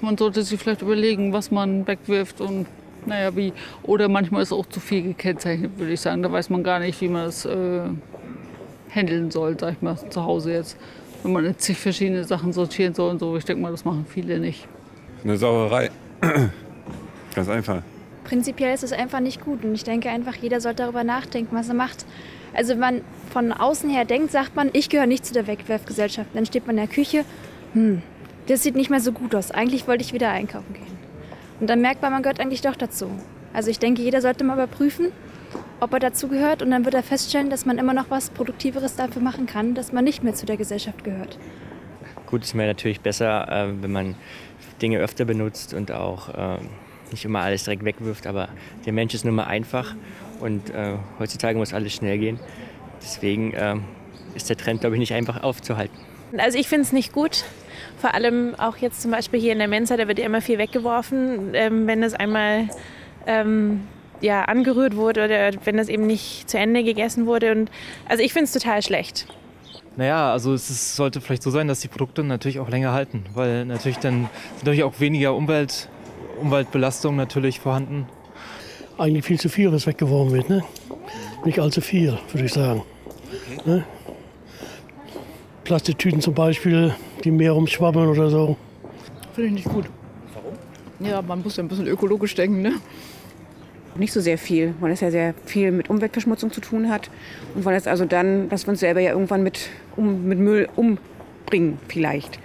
Man sollte sich vielleicht überlegen, was man wegwirft und naja, wie. Oder manchmal ist auch zu viel gekennzeichnet, würde ich sagen. Da weiß man gar nicht, wie man es äh, handeln soll, sag ich mal, zu Hause jetzt. Wenn man zig verschiedene Sachen sortieren soll und so. Ich denke mal, das machen viele nicht. Eine Sauerei. Ganz einfach. Prinzipiell ist es einfach nicht gut und ich denke einfach, jeder sollte darüber nachdenken, was er macht. Also wenn man von außen her denkt, sagt man, ich gehöre nicht zu der Wegwerfgesellschaft. Dann steht man in der Küche, hm, das sieht nicht mehr so gut aus. Eigentlich wollte ich wieder einkaufen gehen. Und dann merkt man, man gehört eigentlich doch dazu. Also ich denke, jeder sollte mal überprüfen, ob er dazu gehört und dann wird er feststellen, dass man immer noch was Produktiveres dafür machen kann, dass man nicht mehr zu der Gesellschaft gehört. Gut, ist mir natürlich besser, äh, wenn man Dinge öfter benutzt und auch äh, nicht immer alles direkt wegwirft, aber der Mensch ist nun mal einfach und äh, heutzutage muss alles schnell gehen. Deswegen ist der Trend, glaube ich, nicht einfach aufzuhalten. Also ich finde es nicht gut. Vor allem auch jetzt zum Beispiel hier in der Mensa, da wird ja immer viel weggeworfen. Ähm, wenn das einmal ähm, ja, angerührt wurde oder wenn das eben nicht zu Ende gegessen wurde. Und, also ich finde es total schlecht. Naja, also es ist, sollte vielleicht so sein, dass die Produkte natürlich auch länger halten, weil natürlich dann sind natürlich auch weniger Umwelt, Umweltbelastung natürlich vorhanden. Eigentlich viel zu viel, was weggeworfen wird. Ne? Nicht allzu viel, würde ich sagen. Ne? Plastiktüten zum Beispiel, die mehr rumschwabbeln oder so. Finde ich nicht gut. Warum? Ja, man muss ja ein bisschen ökologisch denken, ne? Nicht so sehr viel, weil es ja sehr viel mit Umweltverschmutzung zu tun hat. Und weil es also dann, dass wir uns selber ja irgendwann mit, um, mit Müll umbringen vielleicht.